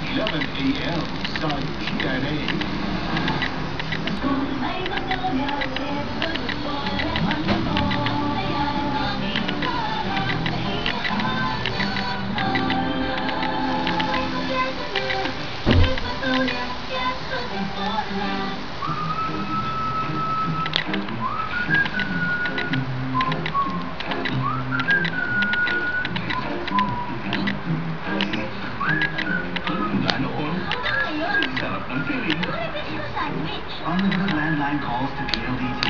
11 a.m. sa GMA. Mula ng feeling. Unlimited landline calls to PLDT.